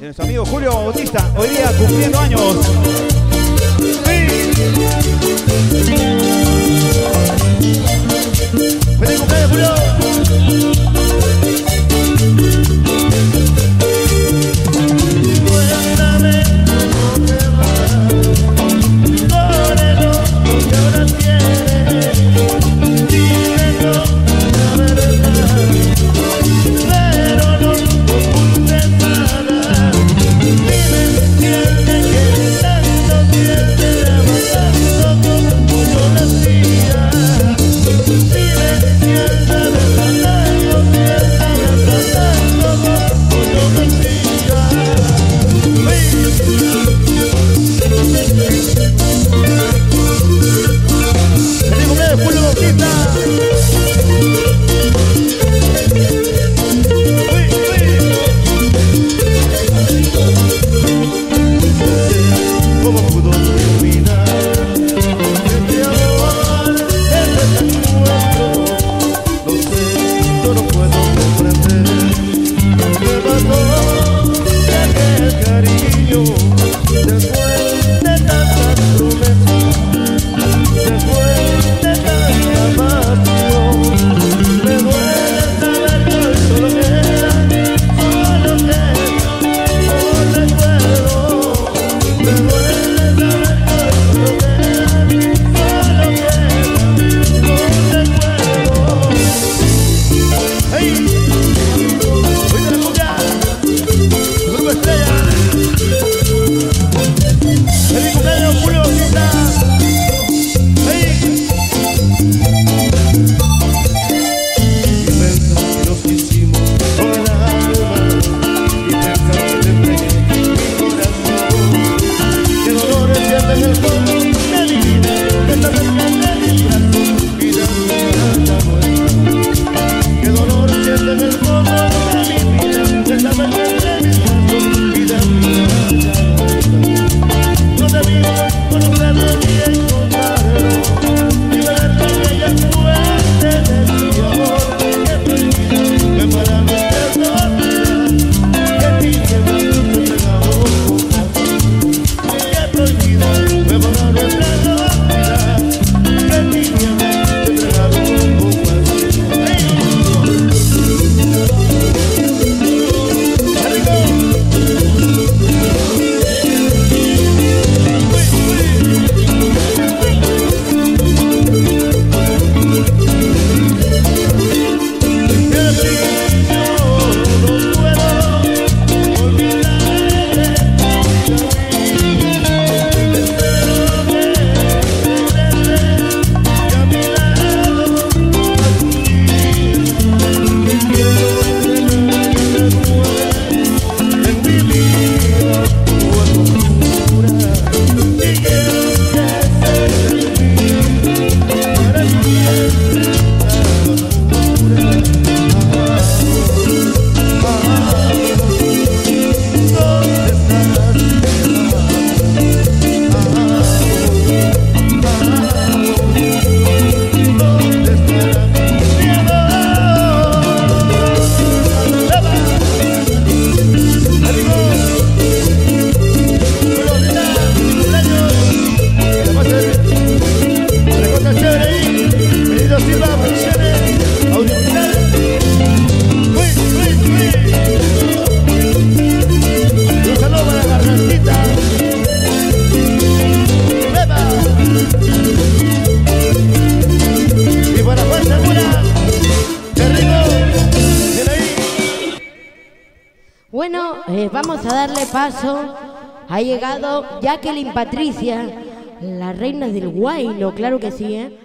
de nuestro amigo Julio Bautista, hoy día cumpliendo años. en el mundo. Bueno, eh, vamos a darle paso. Ha llegado Jacqueline Patricia, la reina del guayno, claro que sí, ¿eh?